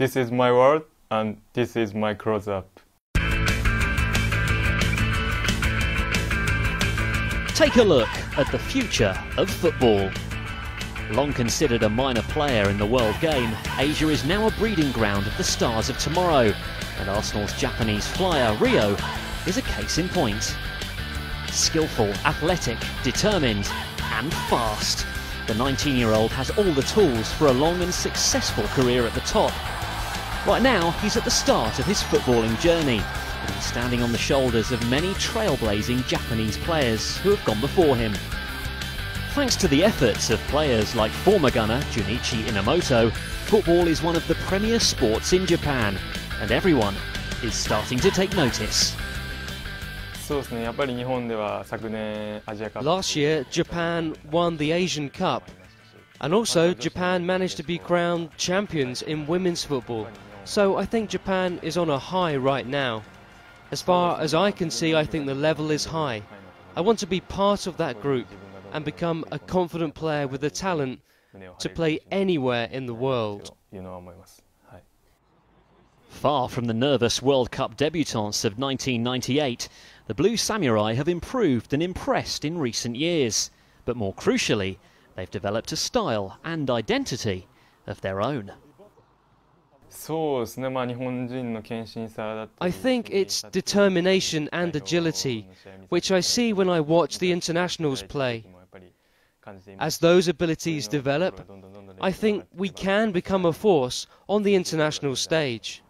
This is my world and this is my close up. Take a look at the future of football. Long considered a minor player in the world game, Asia is now a breeding ground of the stars of tomorrow, and Arsenal's Japanese flyer, Ryo, is a case in point. Skillful, athletic, determined, and fast. The 19 year old has all the tools for a long and successful career at the top. Right now, he's at the start of his footballing journey, and he's standing on the shoulders of many trailblazing Japanese players who have gone before him. Thanks to the efforts of players like former gunner Junichi Inamoto, football is one of the premier sports in Japan, and everyone is starting to take notice. Last year, Japan won the Asian Cup, and also Japan managed to be crowned champions in women's football. So I think Japan is on a high right now. As far as I can see, I think the level is high. I want to be part of that group and become a confident player with the talent to play anywhere in the world. Far from the nervous World Cup debutants of 1998, the Blue Samurai have improved and impressed in recent years. But more crucially, they've developed a style and identity of their own. I think it's determination and agility, which I see when I watch the internationals play. As those abilities develop, I think we can become a force on the international stage.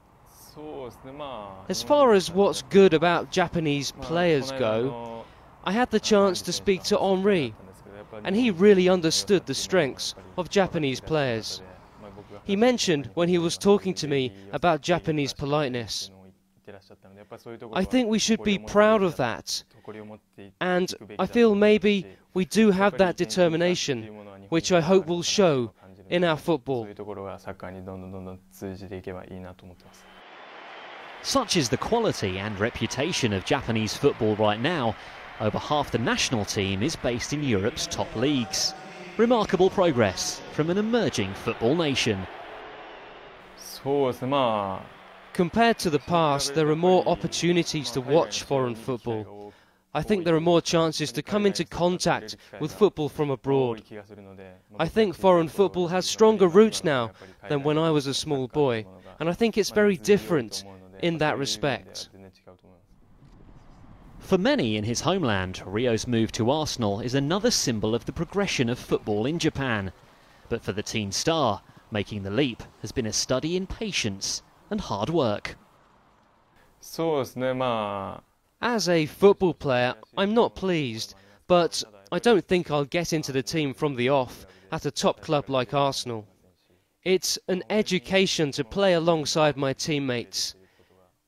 As far as what's good about Japanese players go, I had the chance to speak to Henry, and he really understood the strengths of Japanese players. He mentioned when he was talking to me about Japanese politeness. I think we should be proud of that. And I feel maybe we do have that determination, which I hope will show in our football. Such is the quality and reputation of Japanese football right now. Over half the national team is based in Europe's top leagues. Remarkable progress from an emerging football nation. Compared to the past, there are more opportunities to watch foreign football. I think there are more chances to come into contact with football from abroad. I think foreign football has stronger roots now than when I was a small boy, and I think it's very different in that respect. For many in his homeland, Ryo's move to Arsenal is another symbol of the progression of football in Japan. But for the teen star, making the leap has been a study in patience and hard work. As a football player, I'm not pleased, but I don't think I'll get into the team from the off at a top club like Arsenal. It's an education to play alongside my teammates,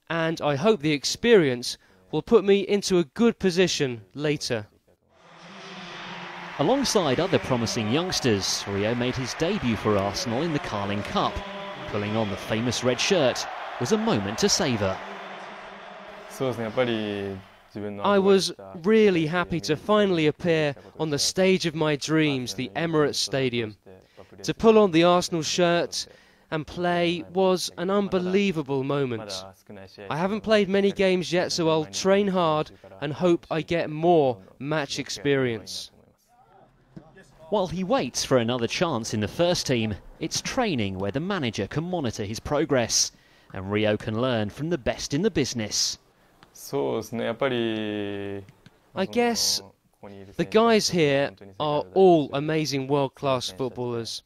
and I hope the experience will put me into a good position later. Alongside other promising youngsters, Ryo made his debut for Arsenal in the Carling Cup. Pulling on the famous red shirt was a moment to savour. I was really happy to finally appear on the stage of my dreams, the Emirates Stadium. To pull on the Arsenal shirt and play was an unbelievable moment. I haven't played many games yet, so I'll train hard and hope I get more match experience. While he waits for another chance in the first team, it's training where the manager can monitor his progress, and Ryo can learn from the best in the business. I guess the guys here are all amazing world class footballers,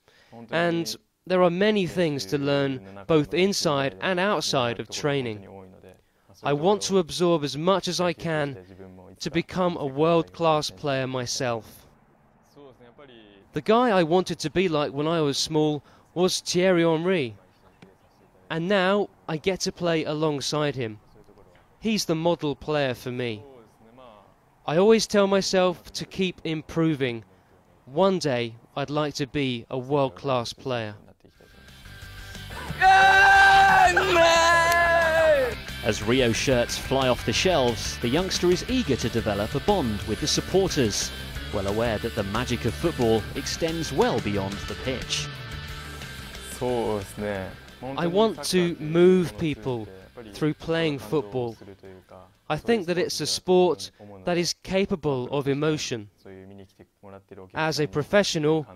and there are many things to learn both inside and outside of training. I want to absorb as much as I can to become a world class player myself. The guy I wanted to be like when I was small was Thierry Henry. And now I get to play alongside him. He's the model player for me. I always tell myself to keep improving. One day I'd like to be a world class player. As Ryo shirts fly off the shelves, the youngster is eager to develop a bond with the supporters, well aware that the magic of football extends well beyond the pitch. I want to move people through playing football. I think that it's a sport that is capable of emotion. As a professional,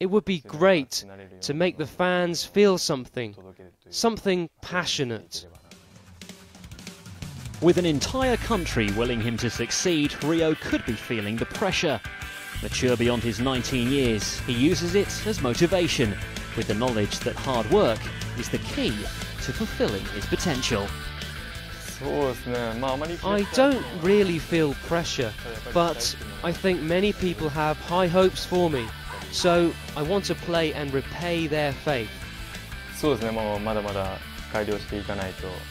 it would be great to make the fans feel something, something passionate. With an entire country willing him to succeed, Ryo could be feeling the pressure. Mature beyond his 19 years, he uses it as motivation, with the knowledge that hard work is the key to fulfilling his potential. I don't really feel pressure, but I think many people have high hopes for me, so I want to play and repay their faith.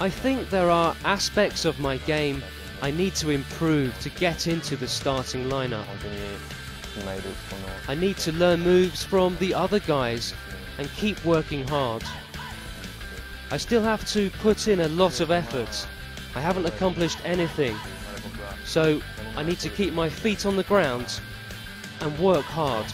I think there are aspects of my game I need to improve to get into the starting lineup. I need to learn moves from the other guys and keep working hard. I still have to put in a lot of effort. I haven't accomplished anything. So I need to keep my feet on the ground and work hard.